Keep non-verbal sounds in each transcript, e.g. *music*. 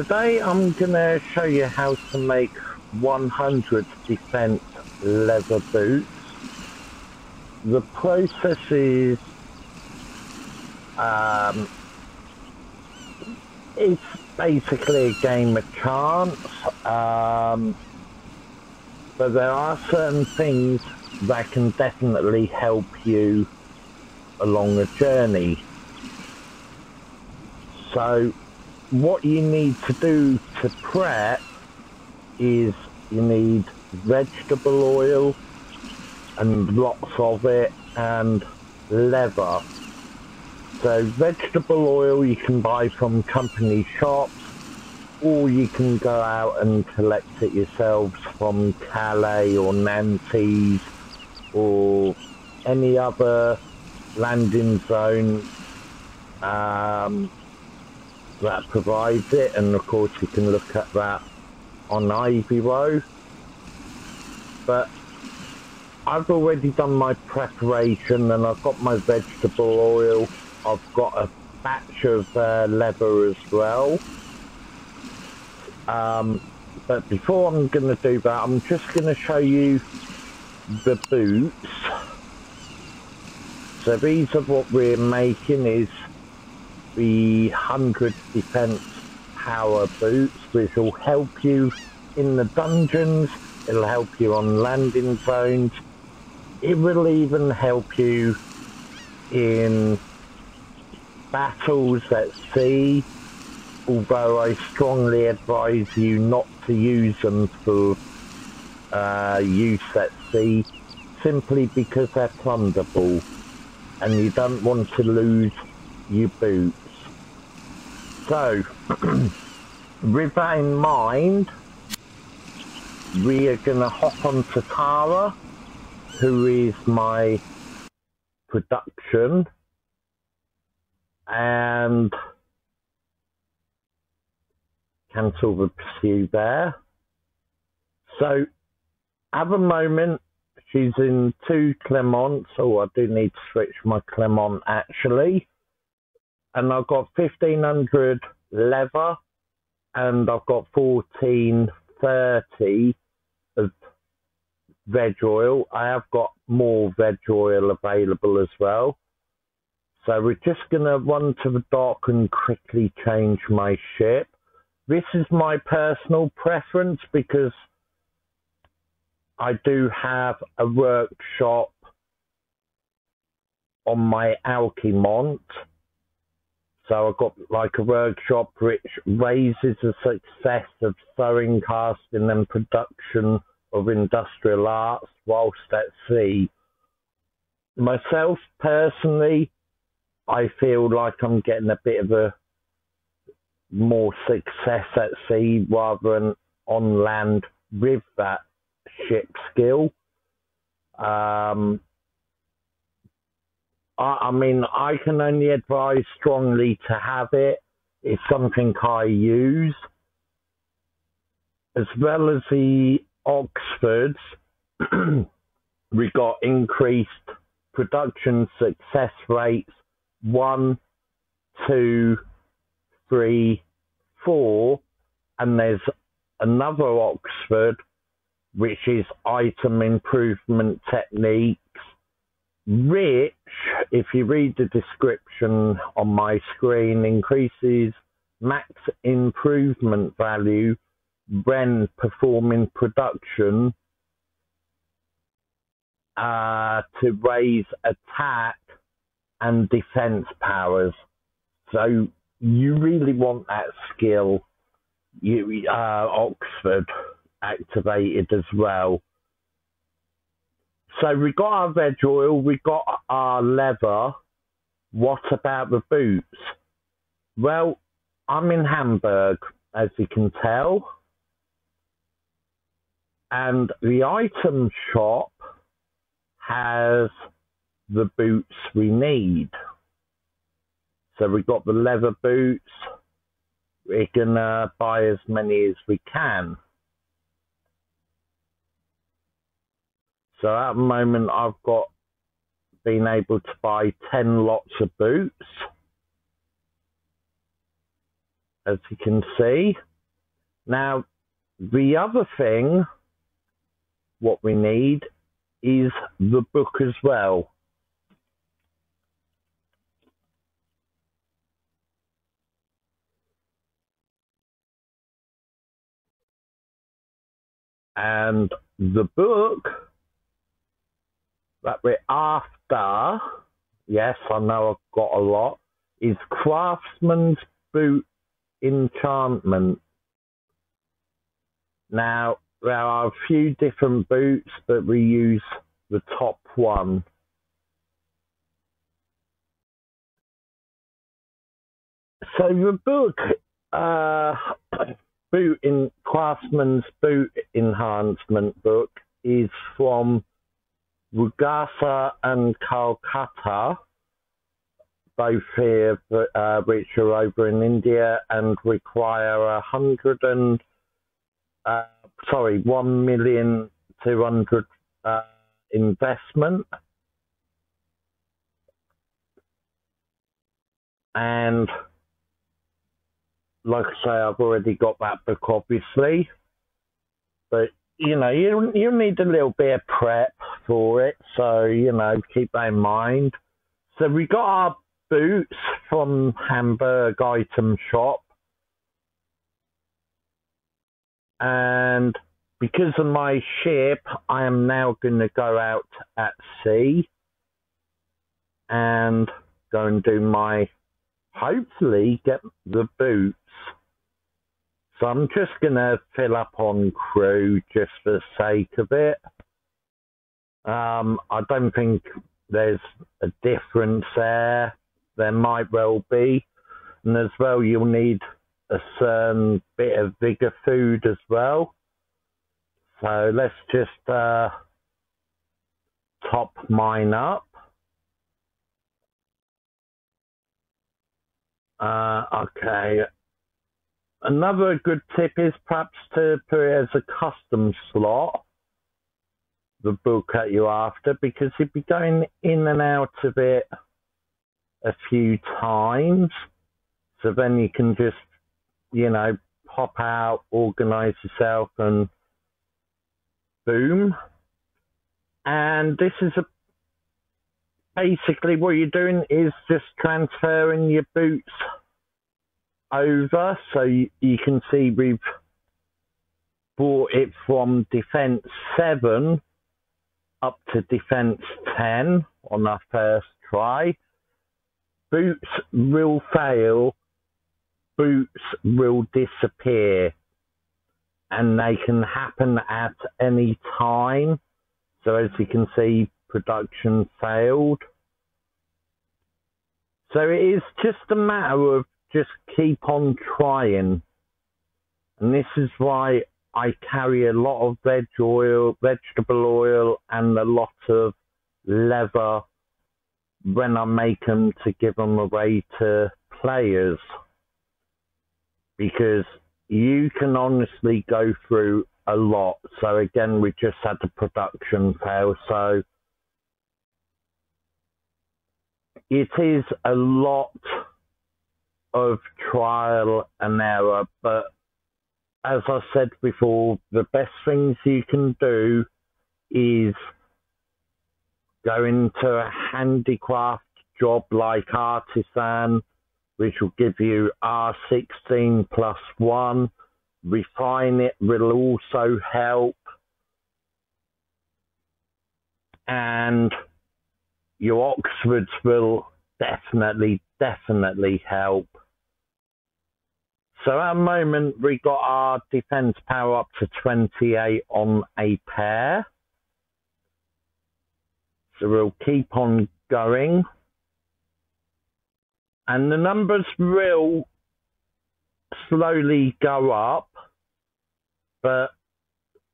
Today I'm going to show you how to make 100 defense leather boots. The process is um, it's basically a game of chance, um, but there are certain things that can definitely help you along the journey. So what you need to do to prep is you need vegetable oil and lots of it and leather. So vegetable oil you can buy from company shops or you can go out and collect it yourselves from Calais or Nantes or any other landing zone um, that provides it and of course you can look at that on Ivy Row but I've already done my preparation and I've got my vegetable oil. I've got a batch of uh, leather as well. Um, but before I'm going to do that I'm just going to show you the boots. So these are what we're making is the 100 defense power boots which will help you in the dungeons it'll help you on landing zones it will even help you in battles at sea although I strongly advise you not to use them for uh, use at sea simply because they're plunderable and you don't want to lose your boots so, *clears throat* with that in mind, we are going to hop on to Tara, who is my production, and cancel the pursuit there. So, at the moment, she's in two Clements. Oh, I do need to switch my Clement actually and I've got 1500 leather and I've got 1430 of veg oil. I have got more veg oil available as well. So we're just going to run to the dock and quickly change my ship. This is my personal preference because I do have a workshop on my Alchemont so I've got like a workshop which raises the success of sewing, casting and production of industrial arts whilst at sea. Myself personally, I feel like I'm getting a bit of a more success at sea rather than on land with that ship skill. Um, I, I mean, I can only advise strongly to have it. It's something I use. As well as the Oxfords, *clears throat* we got increased production success rates one, two, three, four, and there's another Oxford, which is item improvement techniques which, if you read the description on my screen, increases max improvement value when performing production uh, to raise attack and defense powers. So you really want that skill, you, uh, Oxford activated as well. So we got our veg oil, we got our leather. What about the boots? Well, I'm in Hamburg, as you can tell. And the item shop has the boots we need. So we got the leather boots. We're gonna buy as many as we can. So at the moment, I've got been able to buy 10 lots of boots. As you can see, Now, the other thing, what we need, is the book as well. And the book that we're after, yes, I know I've got a lot, is Craftsman's Boot Enchantment. Now, there are a few different boots, but we use the top one. So the book, uh, *coughs* boot in Craftsman's Boot Enhancement book is from Rugasa and Calcutta, both here, uh, which are over in India and require a hundred and uh, sorry, one million two hundred uh, investment. And like I say, I've already got that book, obviously. But you know, you you need a little bit of prep for it, so you know, keep that in mind. So we got our boots from Hamburg Item Shop, and because of my ship, I am now going to go out at sea and go and do my, hopefully, get the boots. So I'm just going to fill up on crew just for the sake of it. Um, I don't think there's a difference there. There might well be. And as well, you'll need a certain bit of bigger food as well. So let's just uh, top mine up. Uh, okay. Another good tip is perhaps to put it as a custom slot, the book that you're after, because you'd be going in and out of it a few times. So then you can just, you know, pop out, organize yourself and boom. And this is a basically what you're doing is just transferring your boots over. So you, you can see we've brought it from defense 7 up to defense 10 on our first try. Boots will fail. Boots will disappear and they can happen at any time. So as you can see, production failed. So it is just a matter of just keep on trying. And this is why I carry a lot of veg oil, vegetable oil, and a lot of leather when I make them to give them away to players. Because you can honestly go through a lot. So again, we just had a production fail. So it is a lot of trial and error, but as I said before, the best things you can do is go into a handicraft job like artisan which will give you R16 plus 1. Refine it will also help. And your Oxfords will definitely, definitely help. So at the moment, we got our defense power up to 28 on a pair. So we'll keep on going and the numbers will slowly go up, but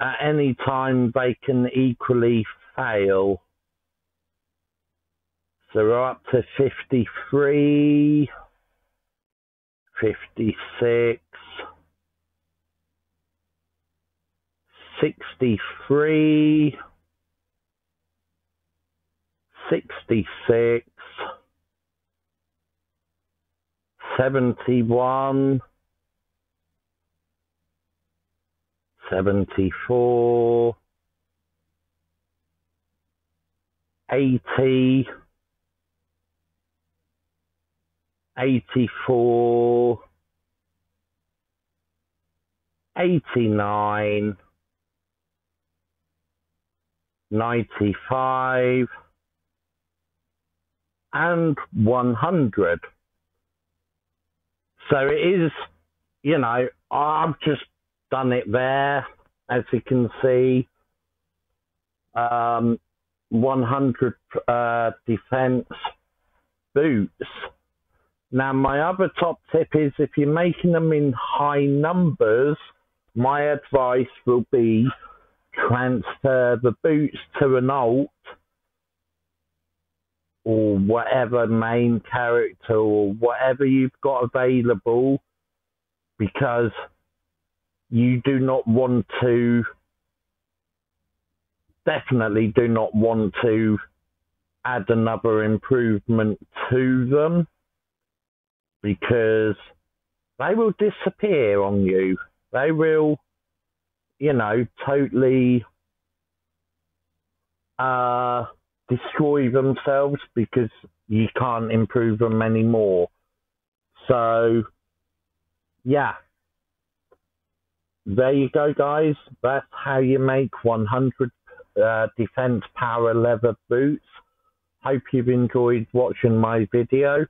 at any time they can equally fail. So we're up to 53, 56, 63, 66, 71, 74, 80, 84, 89, 95, and 100. So it is, you know, I've just done it there, as you can see. Um, 100 uh, defense boots. Now, my other top tip is if you're making them in high numbers, my advice will be transfer the boots to an alt or whatever main character or whatever you've got available because you do not want to definitely do not want to add another improvement to them because they will disappear on you. They will, you know, totally uh, destroy themselves because you can't improve them anymore. So, yeah. There you go, guys. That's how you make 100 uh, defense power leather boots. Hope you've enjoyed watching my video.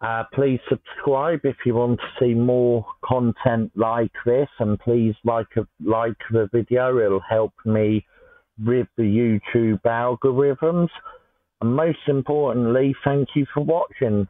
Uh, please subscribe if you want to see more content like this, and please like a, like the video. It'll help me with the YouTube algorithms. And most importantly, thank you for watching.